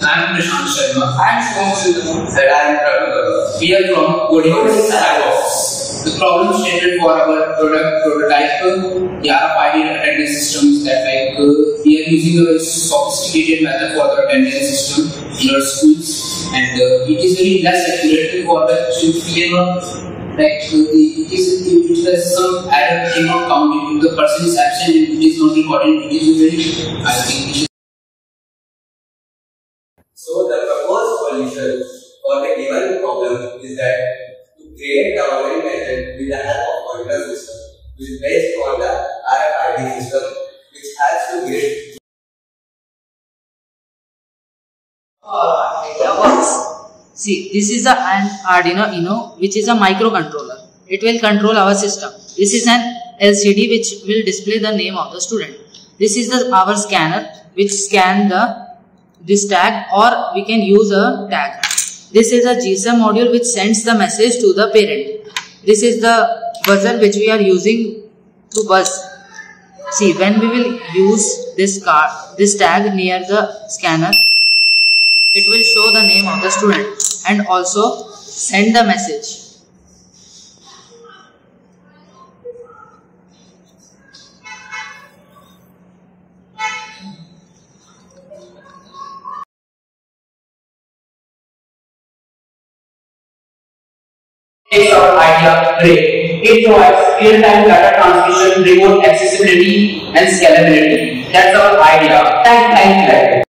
I'm Prashant Sharma. I'm Shivam Sharma. And I'm uh, here from Coding. The problem stated for our product prototype, the RFID attendance system is that like uh, we are using a very sophisticated method for the attendance system in our schools, and uh, it is very less accurate for the clear like uh, it is it has some error cannot count if the person is absent and it is not recorded. It is very I think it is So the proposed solution for the given problem is that to create downloading method with the help of system, which is based on the RFID system, which has to Idea uh, works. See, this is a an Arduino Uno, which is a microcontroller. It will control our system. This is an LCD which will display the name of the student. This is the our scanner which scan the this tag or we can use a tag. This is a GSM module which sends the message to the parent. This is the buzzer which we are using to buzz. See, when we will use this card, this tag near the scanner, it will show the name of the student and also send the message. It's our idea great. It provides real-time data transmission, remote accessibility, and scalability. That's our idea. Thank, thank you.